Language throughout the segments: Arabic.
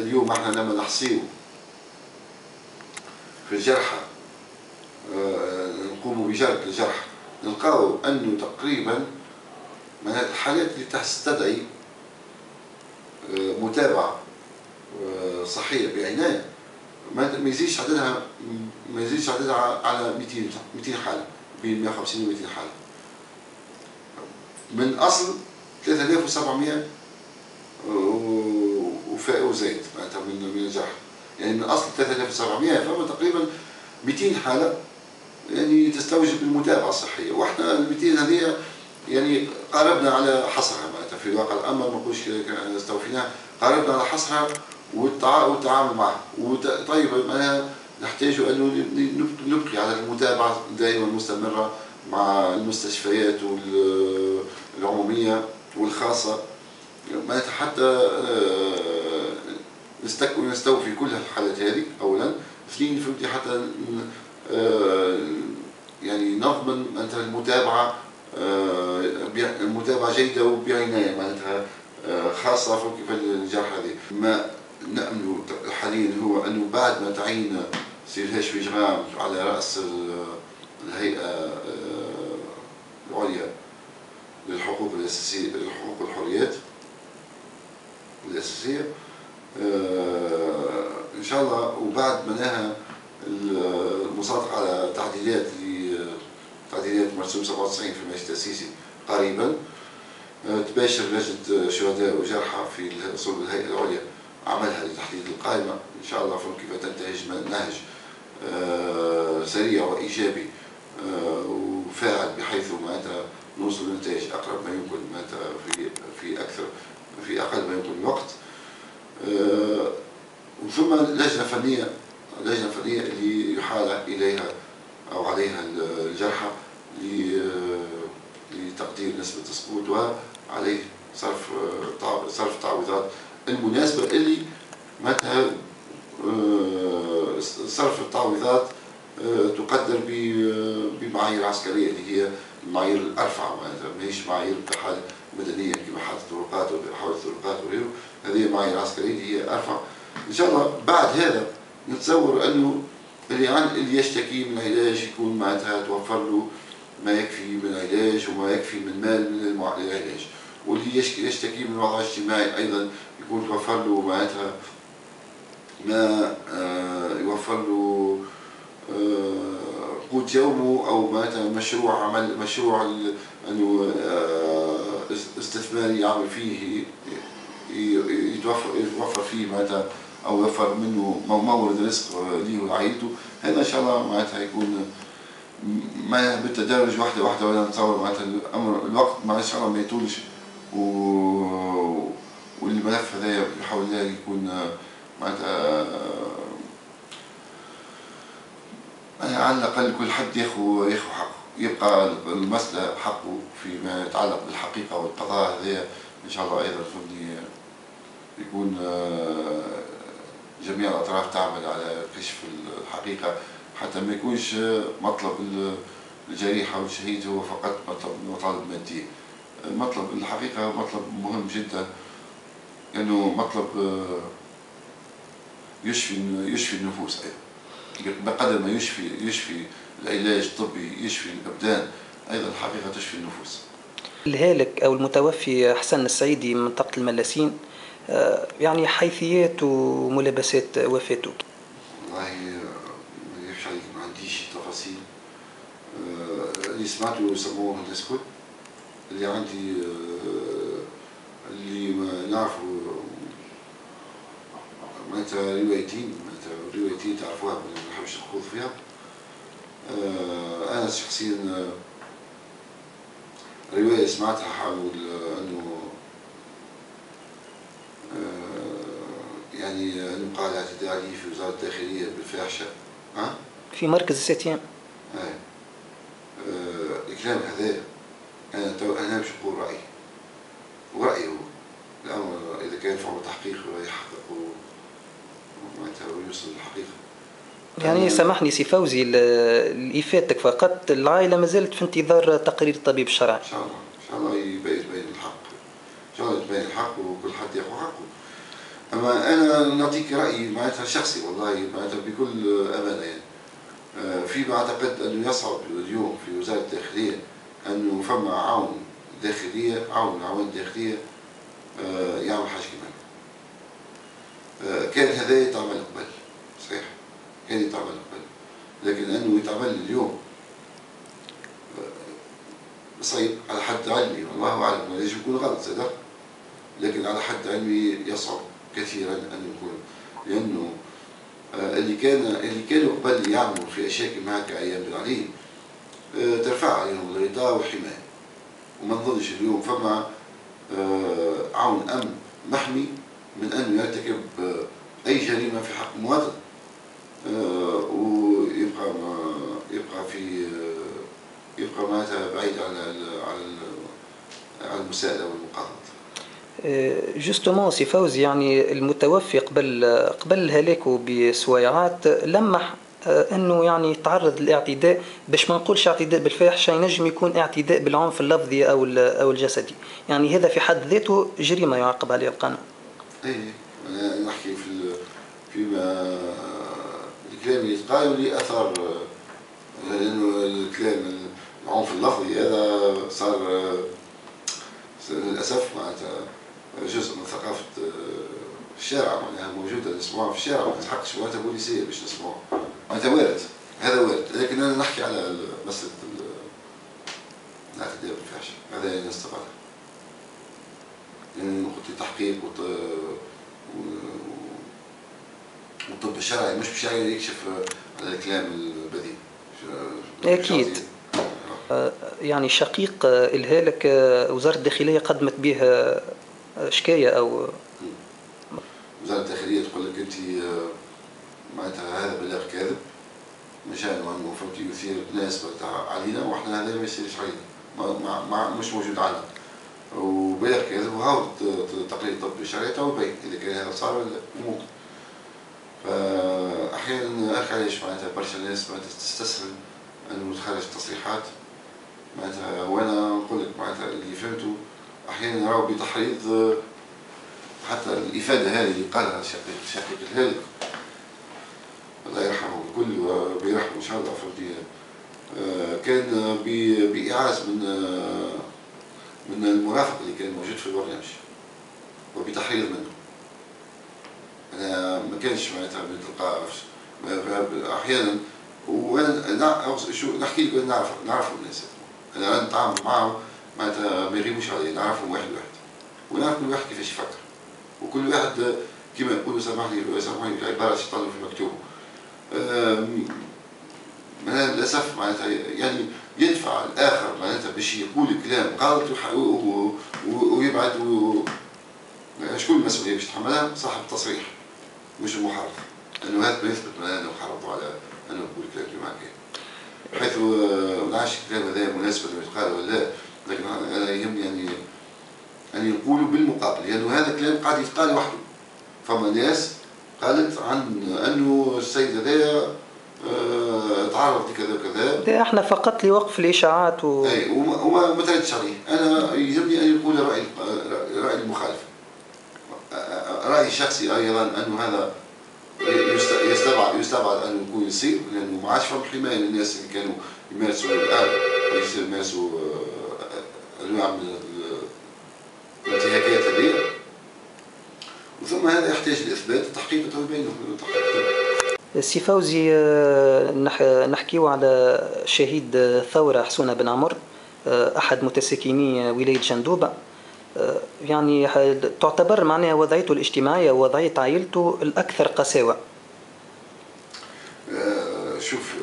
اليوم إحنا لما نحصيه في الجرحى آه، نقوموا بجرد الجرح نلقاو أنه تقريبا من الحالات اللي تستدعي آه، متابعة آه، صحية بعناية ما يزيدش عددها ما يزيدش عددها على 200 200 حالة بين 150 و 200 حالة. من اصل 3700 وزايد معناتها من من يعني من اصل 3700 فما تقريبا 200 حالة يعني تستوجب المتابعة الصحية. وإحنا ال 200 هذه يعني قاربنا على حصرها معناتها في الواقع الأمر ما نقولش استوفيناها. قاربنا على حصرها والتعامل معها. طيب معناها نحتاج أن نبقي على المتابعة دائما مستمرة مع المستشفيات العمومية والخاصة. معناتها حتى آه، نستوفي كل الحالات هذه اولا. اثنين فهمتي حتى آه، يعني نضمن معناتها المتابعة آه، متابعه جيدة وبعناية معناتها خاصة في الجرح هذه. ما نأمل حاليا هو أنه بعد ما تعين سير هاشمي جرام على رأس الهيئة العليا للحقوق الأساسية الحقوق والحريات الأساسية آه، إن شاء الله وبعد مناها المصادقة على تعديلات تعديلات مرسوم 97 في المجلس التأسيسي قريبا. آه، تباشر لجنة شهداء وجرحى في صلب الهيئة العليا عملها لتحديد القائمة. إن شاء الله فهم كيف تنتهج نهج آه، سريع وإيجابي وفاعل بحيث معناتها نوصل لنتائج أقرب ما يمكن في في أكثر في أقل ما يمكن من وقت آه، ثم لجنة فنية لجنة فنية اللي يحال إليها أو عليها الجرحى لتقدير نسبة السقوط وعليه صرف صرف التعويضات المناسبة اللي معناتها آه، صرف التعويضات آه، تقدر بمعايير عسكرية اللي هي المعايير الأرفع معناتها ماهيش معايير بحال مدنيه كما حادث الطرقات وحول الطرقات وغيره. هذه معايير العسكريه هي أرفع. إن شاء الله بعد هذا نتصور أنه اللي عن اللي يشتكي من علاج يكون معناتها توفر له ما يكفي من علاج وما يكفي من مال للعلاج. واللي يشتكي من وضع اجتماعي أيضا يكون توفر له معناتها ما آه، يوفر له آه، قوت يومه أو معناتها مشروع عمل مشروع أنه آه، استثماري يعمل فيه يتوفر يتوفر فيه معناتها أو يوفر منه مورد رزق ليه ولعائلته. هذا إن شاء الله معناتها يكون ما بالتدرج واحدة واحدة ولا نتصور معناتها الأمر الوقت ما إن شاء الله ما يطولش. و والملف هذا يحاول يكون معناتها على الأقل كل حد ياخذ ياخذ حقه. يبقى المسألة حقه فيما يتعلق بالحقيقة والقضاء. هذا إن شاء الله أيضا فهمني يكون آه، جميع الأطراف تعمل على كشف الحقيقة. حتى ما يكونش مطلب الجريح أو الشهيد هو فقط مطلب مطالب مطلب الحقيقة مطلب مهم جدا لأنه مطلب آه، يشفي يشفي النفوس أيضا بقدر ما يشفي يشفي العلاج الطبي يشفي الأبدان أيضا الحقيقة تشفي النفوس. الهالك أو المتوفي حسن السعيدي من منطقة الملاسين آه، يعني حيثيات وملابسات وفاته. والله ما عليك ما عنديش تفاصيل. آه، اللي سمعته يسموه الاسكت اللي عندي آه، اللي ما نعرفه معناتها روايتين معناتها روايتين تعرفوها ما نحبش نخوض فيها. آه، أنا شخصيا آه، رواية سمعتها حول أنه آه، يعني أنه قال اعتداء علي في وزارة الداخلية بالفاحشة ها؟ في مركز الستيان آه. الكلام هذا أنا تو أنا مش نقول رأيي ورأيي هو الأمر إذا كان فعل تحقيق ويحقق معناتها ويوصل للحقيقة يعني سامحني سي فوزي اللي فاتك فقط العائلة ما زالت في انتظار تقرير الطبيب الشرعي. إن شاء الله إن شاء الله يبين يبين الحق. إن شاء الله يبين الحق وكل حد ياخذ حقه. أما أنا نعطيك رأيي معناتها شخصي والله معناتها بكل أمانة يعني. آه، فيما أعتقد انه يصعب اليوم في وزارة الداخلية انه فما عون داخلية عون عوان داخليه آه، يعمل حاجة كمان كان هذا يتعمل قبل صحيح؟ كان يتعمل. قبل لكن انه يتعمل اليوم. صعيب على حد علمي والله أعلم ليش يكون غلط صدق؟ لكن على حد علمي يصعب كثيرا أن يكون. لأنه آه، اللي كان اللي كانوا قبل يعملوا في أشياء كما هكا أيام بن علي آه، ترفع عليهم الغطاء والحماية. وما نظنش اليوم فما آه، عون امن محمي من أنه يرتكب أي جريمة في حق مواطن. ويبقى يبقى في يبقى معناتها بعيد على على على المساءلة والمقاومه justement سي فوزي يعني المتوفي قبل قبل الهلاك بسويعات لمح آه، أنه يعني تعرض للاعتداء باش ما نقولش اعتداء بالفاحشه ينجم يكون اعتداء بالعنف اللفظي أو أو الجسدي. يعني هذا في حد ذاته جريمة يعاقب عليها القانون اي أنا نحكي في فيما الكلام اللي يتقال واللي اثر لأنه الكلام العنف اللفظي هذا صار للأسف معناتها جزء من ثقافة الشارع معناها موجوده نسمعوها في الشارع ما تحقش معناتها بوليسية باش نسمعوها معناتها وارد هذا وارد لكن أنا نحكي على مسألة الاعتداء بالفحش هذا نستبعد يعني قلت تحقيق. والطب الشرعي مش بشرعي يكشف على الكلام البذيء. أكيد. يعني شقيق الهالك وزارة الداخلية قدمت به شكايه أو وزارة الداخلية تقول لك أنت معناتها هذا بلاغ كاذب. مشان فهمتي يثير ناس علينا وإحنا هذا ما يصيرش علينا. ما, ما مش موجود عندنا وبلاغ كاذب وهاو تقرير طبي شرعي تو بين. إذا كان هذا صار ولا ممكن. فأحيانا أخي علاش معناتها برشا ناس معناتها تستسهل أنه تخرج تصريحات معناتها وأنا نقول لك معناتها اللي فهمته أحيانا راهو بتحريض حتى الإفادة هذه اللي قالها شقيق شقيق الهالك الله يرحمه الكل وبيرحمه إن شاء الله فهمتي آه، كان بإعاز من آه، من المرافق اللي كان موجود في البرنامج وبتحريض منه. كانش معناتها تلقى أحيانا وأنا شو نحكي لك نعرف نعرف الناس. أنا نتعامل معهم معناتها ما يغيبوش علي نعرفهم واحد واحد ونعرف كل واحد كيفاش يفكر. وكل واحد كما يقولوا سامحني سامحني عبارة شيطان في مكتوبه. للأسف معناتها يعني يدفع الآخر معناتها باش يقول كلام غلط ويبعد شكون المسؤولية باش تحملها؟ صاحب التصريح. مش المحرض لأنه هذا ما يثبت انه حرضوا على انه يقول كلام كما كان بحيث ما نعرفش الكلام هذا مناسب لما يتقال ولا لا لكن أنا يهمني يعني أن يقولوا بالمقابل لأنه يعني هذا كلام قاعد يتقال وحده فما ناس قالت عن أنه السيد هذايا آه، تعرض لكذا وكذا. إحنا فقط لوقف الإشاعات و... اي وما ما تردش عليه أنا يهمني أن يقول رأي رأيي الشخصي أيضا انه هذا يستبعد يستبعد انه يكون يصير لأنه ما عادش فهم حماية للناس اللي كانوا يمارسوا الان يمارسوا آه، أنواع من الانتهاكات هذه. وثم هذا يحتاج لإثبات التحقيق يبين سي فوزي آه، نحكيو على شهيد ثورة حسونة بن عمر آه، أحد متساكني ولاية جندوبة. يعني تعتبر معناها وضعيته الاجتماعية ووضعية عائلته الأكثر قساوة؟ شوف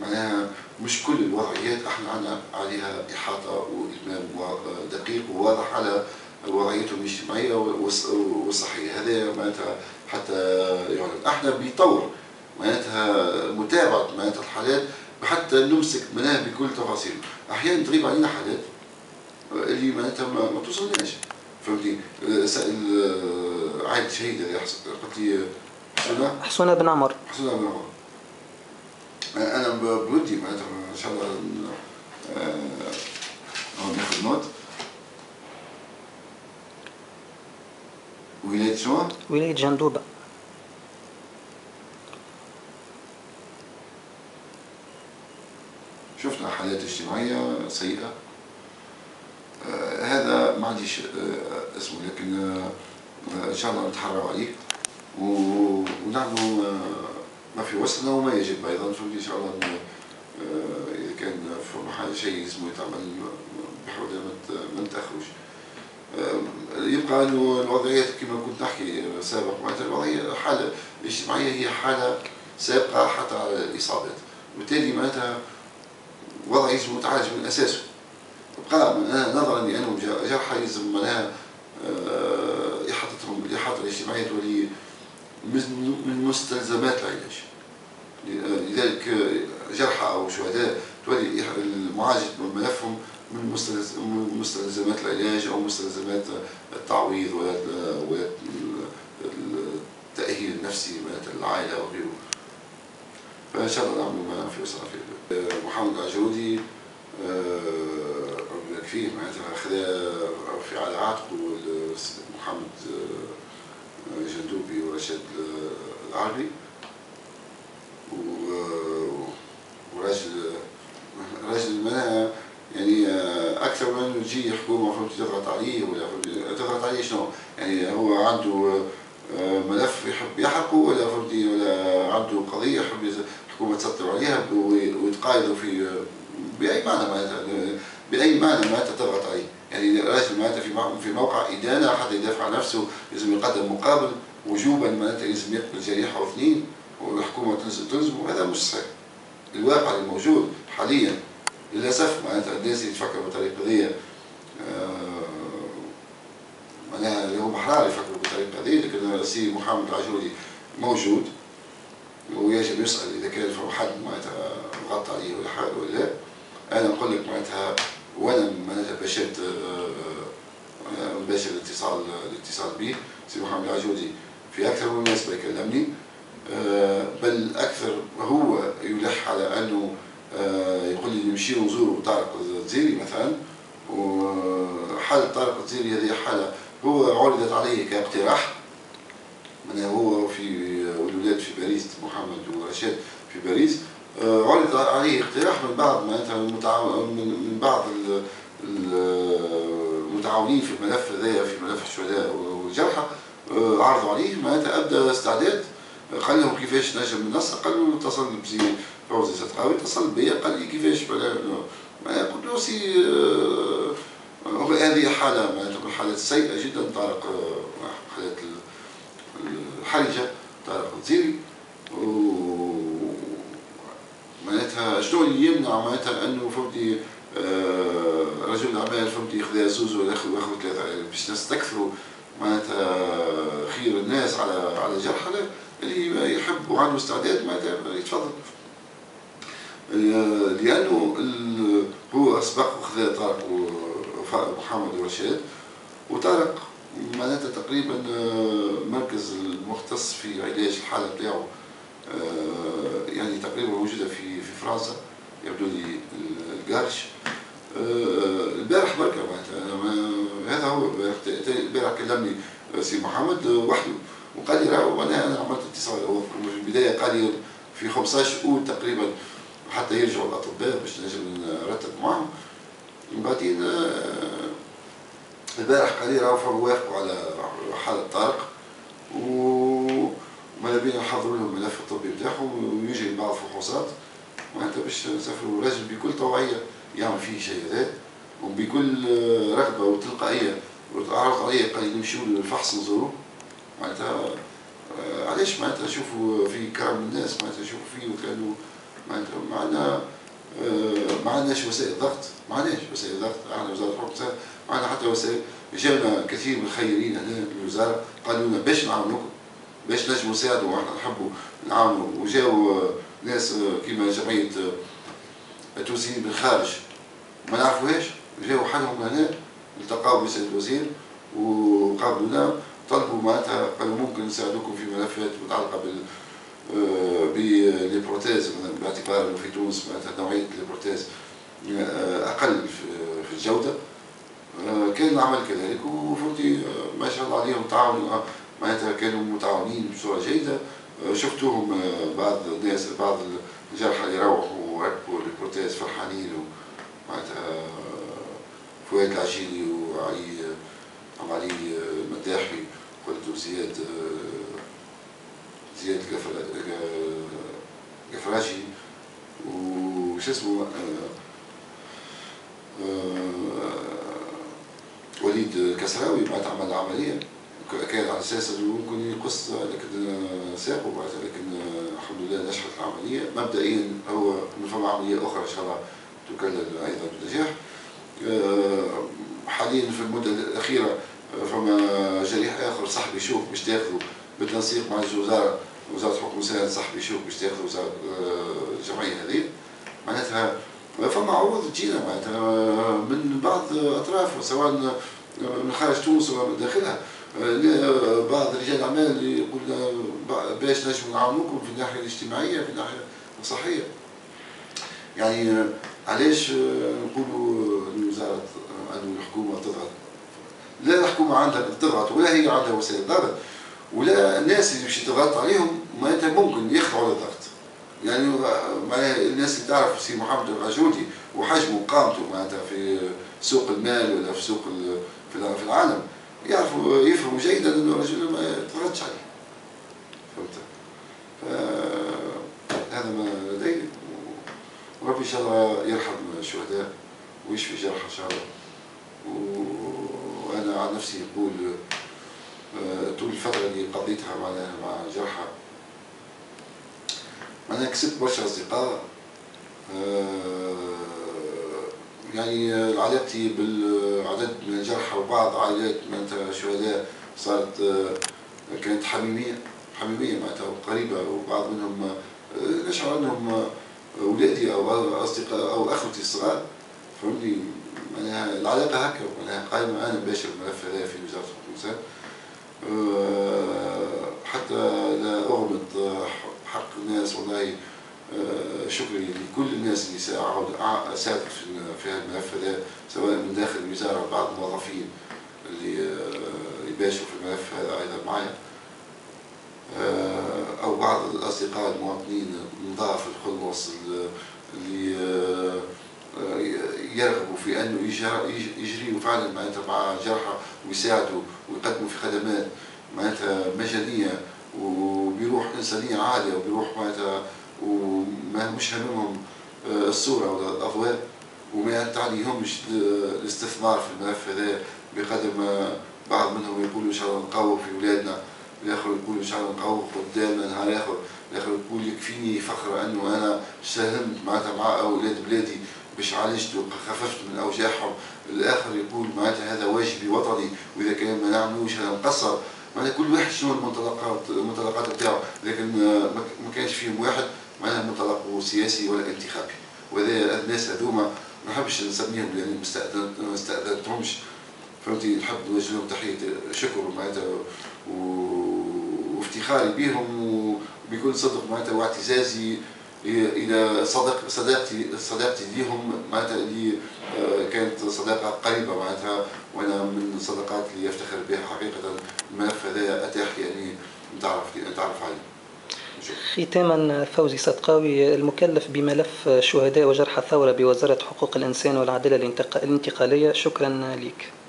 معناها مش كل الوضعيات إحنا عندنا عليها إحاطة والمام دقيق وواضح على وضعيتهم الاجتماعية والصحية. هذا معناتها حتى يعني إحنا بيطور معناتها متابعة معناتها الحالات حتى نمسك منها بكل تفاصيل. أحيانا تغيب علينا حالات اللي معناتها ما, توصلناش. فهمتي؟ سائل عائله شهيد هذه قلت لي حسونه حسونه بن عمر. حسونه بن عمر. أنا بودي معناتها إن شاء الله آه، ناخذ نوت. ولاية شنو؟ ولاية جندوبة. شفنا حالات اجتماعية سيئة. آه عنديش آه اسمه لكن آه إن شاء الله نتحرر عليه. ونعمل آه ما في وسطنا وما يجب أيضا. فان شاء الله آه إذا كان في شيء اسمه يتعمل بحول ما نتأخروش. آه يبقى إنه الوضعيات كما كنت نحكي سابق معناتها الوضعية الحاله الاجتماعيه هي حالة سابقة حتى على الإصابات. وبالتالي معناتها وضع يجب متعالج من أساسه. بقى نظرا يلزم معناها إحاطتهم الاحاطه الاجتماعية تولي من مستلزمات العلاج. لذلك جرحى أو شهداء تولي معالجه ملفهم من مستلزمات العلاج أو مستلزمات التعويض ولا التأهيل النفسي العائله وغيره. فإن شاء الله نعمل ما في وسع فيه محمد العجودي يكفيه معناتها خذا في على عاتقه محمد جندوبي ورشاد العربي. وراجل راجل ما يعني أكثر من يجي حكومه فهمت تضغط عليه ولا تضغط عليه شنو؟ يعني هو عنده ملف يحب يحرقه ولا فهمتي ولا عنده قضية يحب الحكومة تسطر عليها ويتقايضوا في بأي معنى معناتها بأي معنى معناتها تضغط عليه يعني راجل معناتها في في موقع إدانة حتى يدافع عن نفسه لازم يقدم مقابل وجوبا معناتها لازم يقبل جريحه أو اثنين والحكومة تنزل تلزم وهذا مش صحيح. الواقع الموجود حاليا للأسف معناتها الناس يتفكر بالطريقة دي معناها اللي هم احرار يفكروا بالطريقة دي لكن السي محمد العجولي موجود ويجب يسأل إذا كان في حد معناتها غطى عليه ولا حاجة ولا لا. أنا نقول لك معناتها وأنا معناتها باشرت باشر الاتصال الاتصال به سي محمد العجودي في أكثر من مناسبة يكلمني بل أكثر هو يلح على أنه يقول لي نمشي ونزوروا طارق الزيري مثلا. وحالة طارق الزيري هذه حالة هو عرضت عليه كاقتراح. من هو؟ في الولاد في باريس محمد ورشاد في باريس. عرض عليه اقتراح من بعض معناتها من بعض المتعاونين في الملف هذايا في ملف الشهداء والجرحى عرضوا عليه معناتها ابدا استعداد قال لهم كيفاش نجم النصر قال له اتصل بزي فوزي صدقاوي اتصل بيا قال لي كيفاش قلت له سي هذه حالة معناتها من الحالات السيئه جدا طارق حالات الحرجه طارق الزيري معناتها شنو اللي يمنع معناتها انه فهمتي آه رجل الأعمال فهمتي ياخذ زوز ولا ياخذ ثلاثة باش نستكثروا معناتها خير الناس على على جرحى اللي يحب وعنده استعداد معناتها يتفضل. لأنه هو اسبق وخذا طارق محمد ورشاد وطارق معناتها تقريبا مركز المختص في علاج الحالة بتاعه. يعني تقريبا موجوده في في فرنسا يبدو لي القارش البارح بركة هذا هو البارح. كلمني سي محمد وحده وقال لي راهو. أنا عملت اتصال هو في البداية قال لي في 15 أول تقريبا حتى يرجعوا الأطباء باش نجم نرتب معهم. بعدين البارح قال لي راهو وافقوا على حاله طارق وما بينا نحضروا لهم الملف الطبي بتاعهم ويجري بعض الفحوصات. معناتها باش نسافروا راجل بكل طوعيه يعمل فيه هذا وبكل رغبة وتلقائية عرض عليه قال نمشيو للفحص نزوروه معناتها علاش؟ معناتها شوفوا في كرم الناس معناتها شوفوا فيه وكانوا معناتها معنا ما عندناش وسائل ضغط. ما عندناش وسائل ضغط. إحنا وزارة الحكم ما عندنا حتى وسائل. جانا كثير من الخيرين هنا الوزارة قالوا لنا باش نعاونوكم. باش نجموا نساعدوا وإحنا نحبوا نعاونوا وجاوا ناس كيما جمعية التوزيع بالخارج ما نعرفوهاش. جاوا حالهم هنا التقاوا بسيد الوزير وقابلونا طلبوا معناتها قالوا ممكن نساعدوكم في ملفات متعلقة بال بال prothèse باعتبار انه في تونس معناتها نوعية ال prothèse أقل في الجودة. كان العمل كذلك وفهمتي ما شاء الله عليهم تعاون معناتها كانوا متعاونين بصورة جيدة. شفتوهم بعض الناس بعض الجرحى اللي روحوا وركبوا ال prothèse فرحانين معناتها فؤاد العجيلي وعلي علي المداحي قلت زياد زياد قفراجي وش اسمه وليد كسراوي بعد عمل العملية كان على أساس إنه ممكن يقص لكن ساقه بعد لكن الحمد لله نجحت العملية. مبدئيا هو فما عملية أخرى إن شاء الله تكلل أيضا بنجاح حاليا في المدة الأخيرة فما جريح آخر صاحبي يشوف باش تاخذوا بالتنسيق مع الوزارة وزارة حكم مساعد صاحبي يشوف باش تاخذوا الجمعية هذه. معناتها فما عروض تجينا معناتها من بعض أطراف سواء من خارج تونس ولا من داخلها. بعض رجال الأعمال يقول باش نجم نعاونوكم في الناحية الاجتماعية في الناحية الصحية. يعني علاش نقولوا الوزارة انه الحكومة تضغط؟ لا الحكومة عندها تضغط ولا هي عندها وسائل ضغط ولا الناس اللي باش تضغط عليهم معناتها ممكن يخضعوا للضغط. يعني معناها الناس اللي تعرف سي محمد العجودي وحجمه وقامته معناتها في سوق المال ولا في سوق في العالم. يعرفوا يفهموا جيدا إنه الرجل ما يتضغطش عليه. فهمت؟ هذا ما لدي. وربي إن شاء الله يرحم الشهداء ويشفي جرحى ان شاء الله وأنا عن نفسي نقول آه، طول الفترة اللي قضيتها معناها مع جرحى معناها كسبت برشا أصدقاء آه، يعني علاقتي بالعدد من الجرحى وبعض عائلات معناتها شهداء صارت آه، كانت حميمية حميمية معناتها قريبه وبعض منهم نشعر انهم اولادي أو أصدقاء أو أخوتي الصغار. فهمني معناها العلاقة هكا معناها قائمه أنا باشر الملف هذا في وزارة الخصوصات أه حتى لا أغمض حق الناس والله. شكري لكل الناس اللي ساعدوا في هذا الملف هذا سواء من داخل الوزارة بعض الموظفين اللي أه يباشروا في الملف هذا أيضا معايا. أه أو بعض الأصدقاء المواطنين النظاف الخلص اللي أه يرغبوا في أنه يجريوا فعلا معناتها مع جرحى ويساعدوا ويقدموا في خدمات معناتها مجانية وبروح إنسانية عالية وبروح معناتها وما مش هممهم آه، الصورة ولا الأضواء وما تعنيهمش الاستثمار في الملف هذا بقدر بعض منهم يقولوا إن شاء الله نقوم في اولادنا الآخر يقول إن شاء الله نقوم قدامنا نهار آخر الآخر يقول يكفيني فخر أنه أنا ساهمت معناتها مع أولاد بلادي باش عالجت وخففت من أوجاعهم؟ الآخر يقول معناتها هذا واجبي وطني وإذا كان ما نعملوش أنا نقصر. معناتها كل واحد شنو المنطلقات المنطلقات نتاعو لكن ما كانش فيهم واحد معناها منطلقه سياسي ولا انتخابي وهذا الناس هذوما ما نحبش نسميهم لأن ما استأذنتهمش. فهمتي؟ نحب نوجه لهم تحية شكر معناتها وافتخاري بهم وبكل صدق معناتها واعتزازي إلى صدق صداقتي صداقتي ليهم. معناتها اللي آه، كانت صداقة قريبة معناتها وأنا من الصداقات اللي يفتخر بها حقيقة. الملف هذا أتاح يعني نتعرف نتعرف عليه ختاما فوزي صدقاوي المكلف بملف شهداء وجرحى الثورة بوزارة حقوق الإنسان والعدالة الانتقالية. شكرا لك